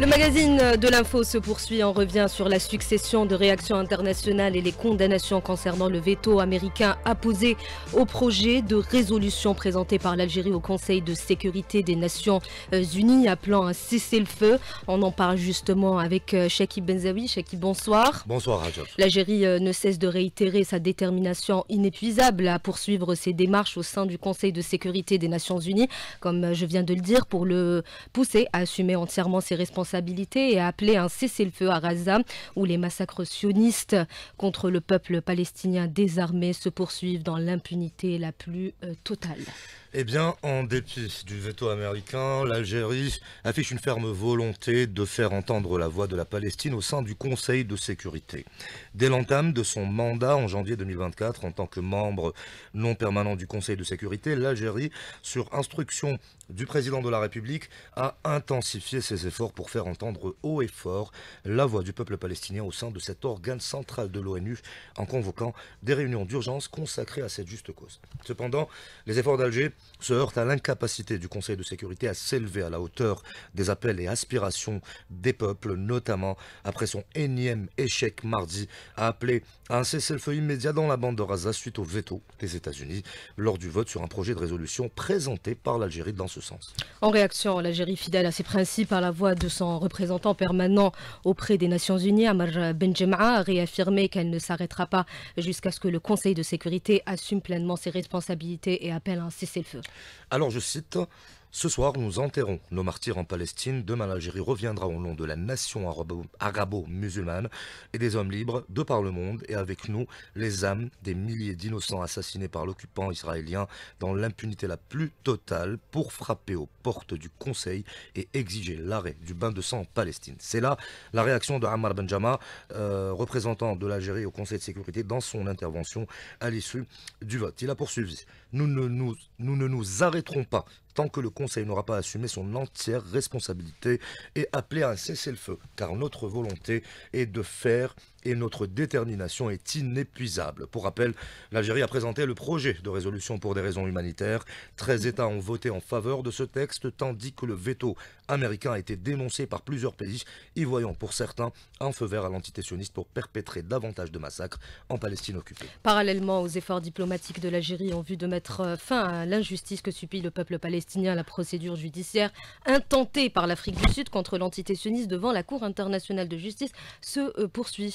Le magazine de l'info se poursuit. On revient sur la succession de réactions internationales et les condamnations concernant le veto américain apposé au projet de résolution présenté par l'Algérie au Conseil de sécurité des Nations Unies appelant un cessez-le-feu. On en parle justement avec Shaki Benzawi. Shaki, bonsoir. Bonsoir. L'Algérie euh, ne cesse de réitérer sa détermination inépuisable à poursuivre ses démarches au sein du Conseil de sécurité des Nations Unies, comme je viens de le dire, pour le pousser à assumer entièrement ses responsabilités et a appelé un cessez-le-feu à Gaza, où les massacres sionistes contre le peuple palestinien désarmé se poursuivent dans l'impunité la plus euh, totale. Eh bien, en dépit du veto américain, l'Algérie affiche une ferme volonté de faire entendre la voix de la Palestine au sein du Conseil de sécurité. Dès l'entame de son mandat en janvier 2024, en tant que membre non permanent du Conseil de sécurité, l'Algérie, sur instruction du président de la République, a intensifié ses efforts pour faire entendre haut et fort la voix du peuple palestinien au sein de cet organe central de l'ONU, en convoquant des réunions d'urgence consacrées à cette juste cause. Cependant, les efforts d'Alger se heurte à l'incapacité du Conseil de sécurité à s'élever à la hauteur des appels et aspirations des peuples, notamment après son énième échec mardi à appeler à un cessez-le-feu immédiat dans la bande de Gaza suite au veto des États-Unis lors du vote sur un projet de résolution présenté par l'Algérie dans ce sens. En réaction, l'Algérie fidèle à ses principes par la voix de son représentant permanent auprès des Nations Unies, Amar Benjema, a réaffirmé qu'elle ne s'arrêtera pas jusqu'à ce que le Conseil de sécurité assume pleinement ses responsabilités et appelle à un cessez-le-feu. Alors je cite, ce soir, nous enterrons nos martyrs en Palestine. Demain, l'Algérie reviendra au nom de la nation arabo-musulmane et des hommes libres de par le monde et avec nous les âmes des milliers d'innocents assassinés par l'occupant israélien dans l'impunité la plus totale pour frapper aux portes du Conseil et exiger l'arrêt du bain de sang en Palestine. C'est là la réaction de Ammar Benjama, euh, représentant de l'Algérie au Conseil de sécurité, dans son intervention à l'issue du vote. Il a poursuivi. Nous ne nous, nous ne nous arrêterons pas tant que le Conseil n'aura pas assumé son entière responsabilité et appelé à un cessez-le-feu, car notre volonté est de faire et notre détermination est inépuisable. Pour rappel, l'Algérie a présenté le projet de résolution pour des raisons humanitaires. 13 États ont voté en faveur de ce texte, tandis que le veto américain a été dénoncé par plusieurs pays, y voyant pour certains un feu vert à l'entité sioniste pour perpétrer davantage de massacres en Palestine occupée. Parallèlement aux efforts diplomatiques de l'Algérie en vue de mettre fin à l'injustice que subit le peuple palestinien, la procédure judiciaire intentée par l'Afrique du Sud contre l'entité sioniste devant la Cour internationale de justice se euh, poursuit.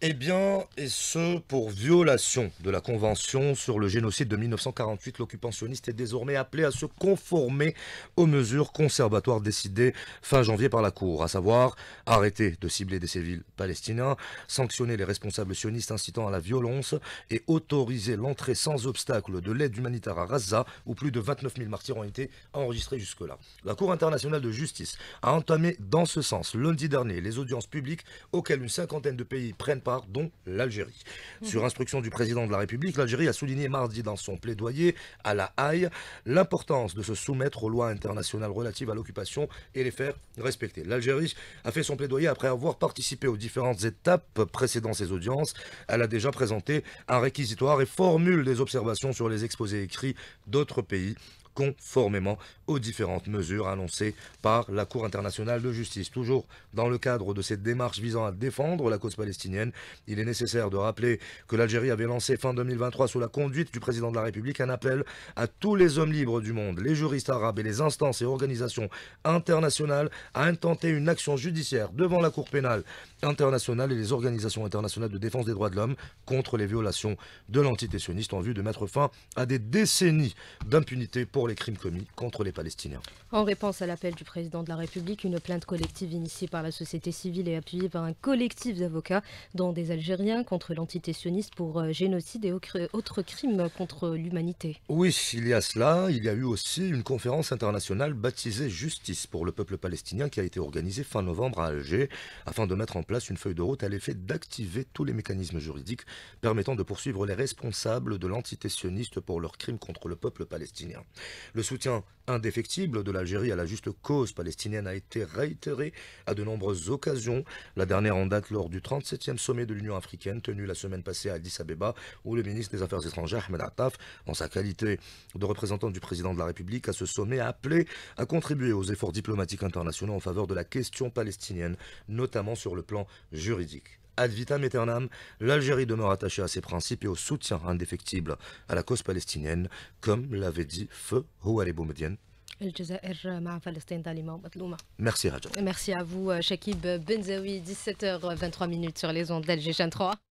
Eh bien, et ce, pour violation de la Convention sur le génocide de 1948, l'occupant sioniste est désormais appelé à se conformer aux mesures conservatoires décidées fin janvier par la Cour, à savoir arrêter de cibler des civils palestiniens, sanctionner les responsables sionistes incitant à la violence et autoriser l'entrée sans obstacle de l'aide humanitaire à Gaza, où plus de 29 000 martyrs ont été enregistrés jusque-là. La Cour internationale de justice a entamé dans ce sens lundi dernier les audiences publiques auxquelles une cinquantaine de pays prennent dont l'Algérie. Sur instruction du président de la République, l'Algérie a souligné mardi dans son plaidoyer à la Haye l'importance de se soumettre aux lois internationales relatives à l'occupation et les faire respecter. L'Algérie a fait son plaidoyer après avoir participé aux différentes étapes précédant ces audiences. Elle a déjà présenté un réquisitoire et formule des observations sur les exposés écrits d'autres pays conformément aux différentes mesures annoncées par la Cour internationale de justice. Toujours dans le cadre de cette démarche visant à défendre la cause palestinienne, il est nécessaire de rappeler que l'Algérie avait lancé fin 2023 sous la conduite du président de la République un appel à tous les hommes libres du monde, les juristes arabes et les instances et organisations internationales à intenter une action judiciaire devant la Cour pénale internationale et les organisations internationales de défense des droits de l'homme contre les violations de l'entité en vue de mettre fin à des décennies d'impunité pour les crimes commis contre les Palestiniens. En réponse à l'appel du président de la République, une plainte collective initiée par la société civile et appuyée par un collectif d'avocats, dont des Algériens, contre l'entité sioniste pour euh, génocide et autres crimes contre l'humanité. Oui, il y a cela. Il y a eu aussi une conférence internationale baptisée Justice pour le peuple palestinien qui a été organisée fin novembre à Alger afin de mettre en place une feuille de route à l'effet d'activer tous les mécanismes juridiques permettant de poursuivre les responsables de l'entité sioniste pour leurs crimes contre le peuple palestinien. Le soutien indéfectible de l'Algérie à la juste cause palestinienne a été réitéré à de nombreuses occasions. La dernière en date lors du 37e sommet de l'Union africaine tenu la semaine passée à Addis Abeba où le ministre des Affaires étrangères Ahmed Attaf, en sa qualité de représentant du président de la République à ce sommet, a appelé à contribuer aux efforts diplomatiques internationaux en faveur de la question palestinienne, notamment sur le plan juridique ad vitam aeternam, l'Algérie demeure attachée à ses principes et au soutien indéfectible à la cause palestinienne, comme l'avait dit Feu Houari Boumedienne. Merci Raja. Merci à vous, Shakib Benzaoui, 17h23 sur les ondes d'Alger 3.